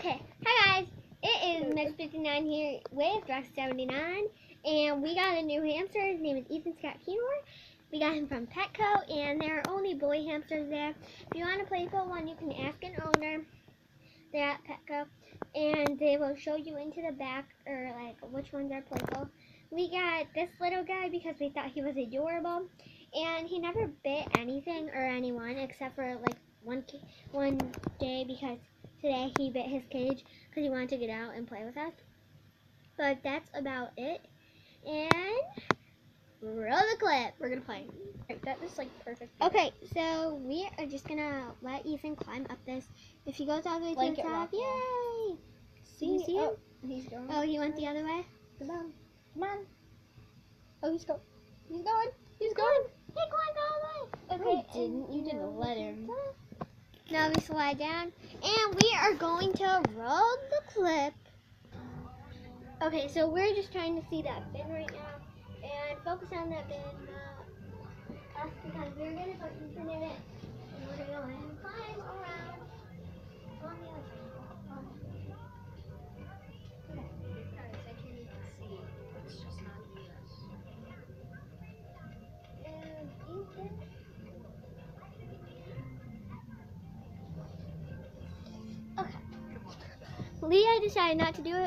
Okay, hi guys. It is Mix59 here with Rex79, and we got a new hamster. His name is Ethan Scott Kenor. We got him from Petco, and there are only boy hamsters there. If you want a playful one, you can ask an owner. They're at Petco, and they will show you into the back, or like which ones are playful. We got this little guy because we thought he was adorable, and he never bit anything or anyone except for like one one day because today he bit his cage because he wanted to get out and play with us. But that's about it. And roll the clip. We're gonna play. That is like perfect. Okay, so we are just gonna let Ethan climb up this. If he goes all the way to the top, yay! Can you see him? oh, he's going. Oh, he went the other way. Come on, come on. Oh, he's going. He's going. He's going. He climbed all the way. No, he didn't. You didn't let him. Now we slide down, and we are going to roll the clip. Okay, so we're just trying to see that bin right now, and focus on that bin, uh, us, because we're gonna Okay. Leah decided not to do it